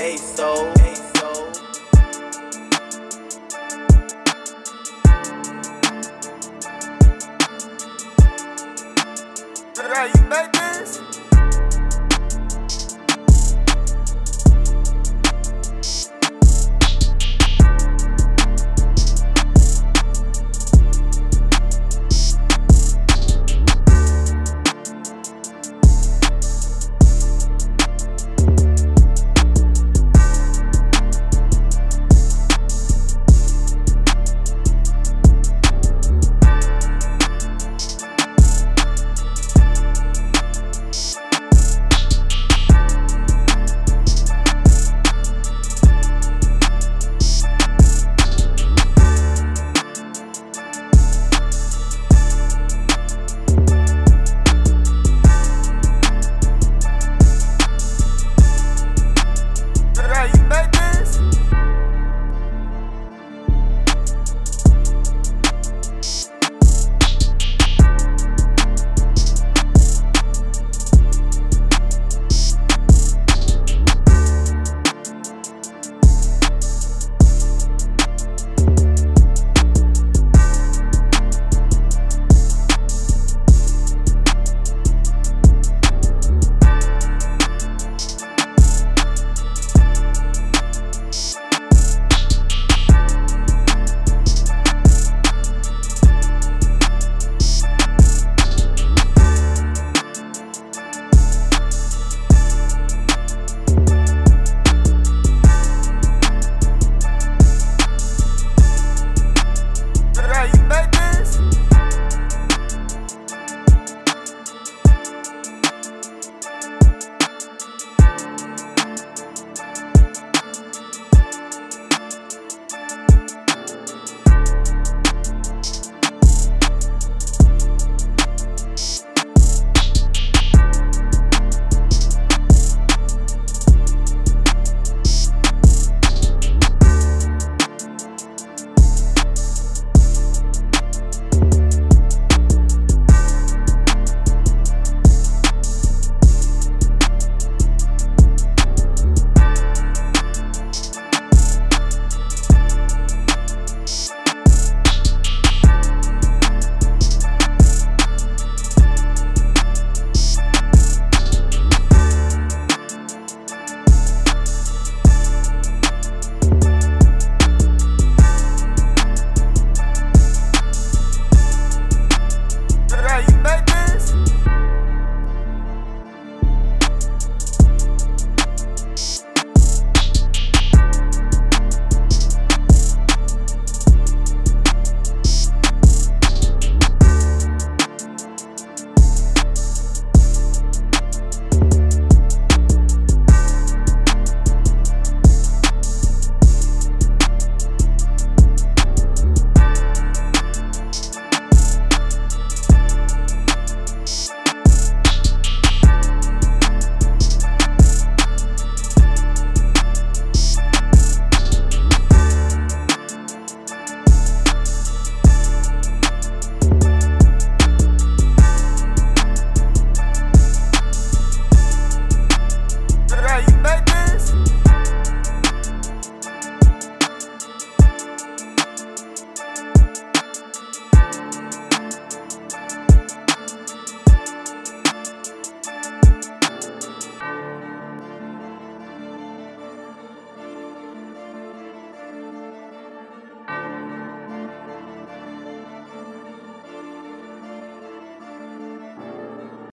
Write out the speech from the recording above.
ASO. Yeah, you make